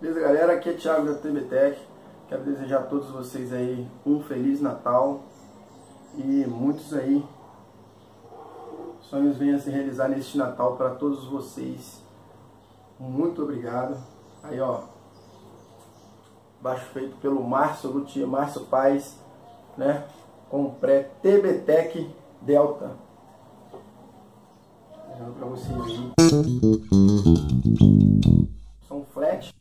Beleza galera, aqui é Thiago da TBTech Quero desejar a todos vocês aí um Feliz Natal E muitos aí Sonhos venham a se realizar neste Natal para todos vocês. Muito obrigado. Aí ó, baixo feito pelo Márcio Lutier, Márcio Paz, né? Com pré TBTEC Delta. Para vocês aí. São flat.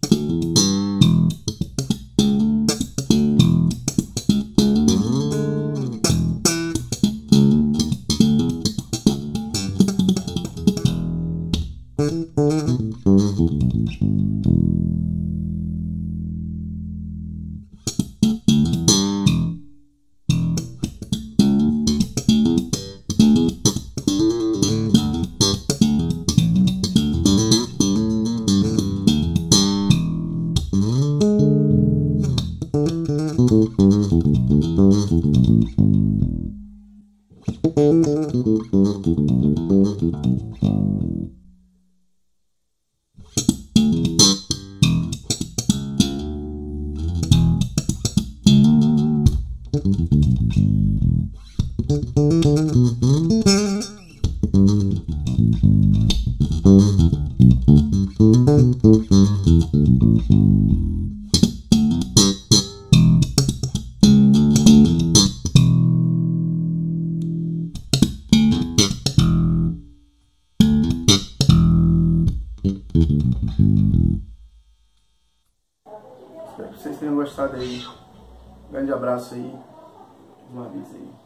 Que vocês tenham gostado aí. Grande abraço aí. Uma vez aí.